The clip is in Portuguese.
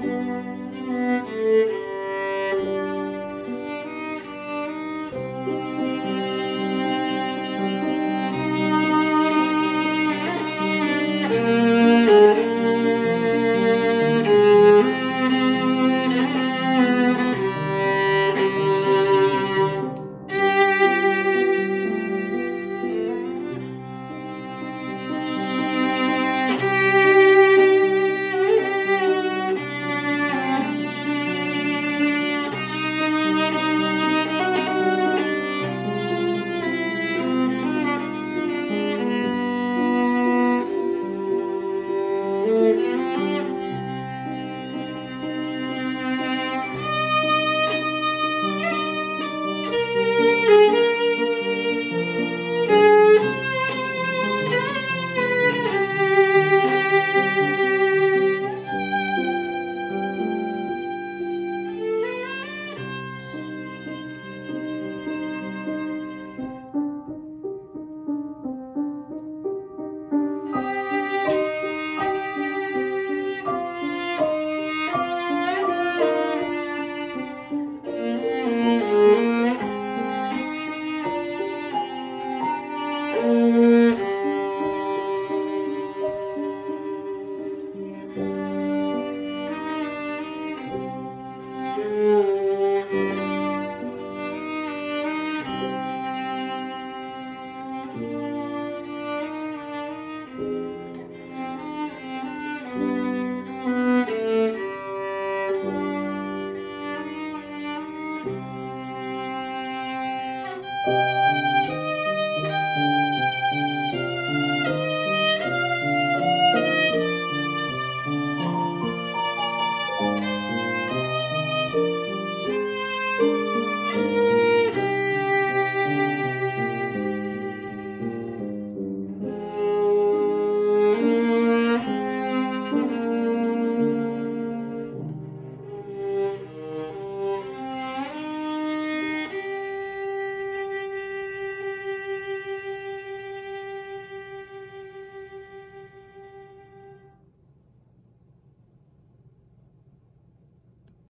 Música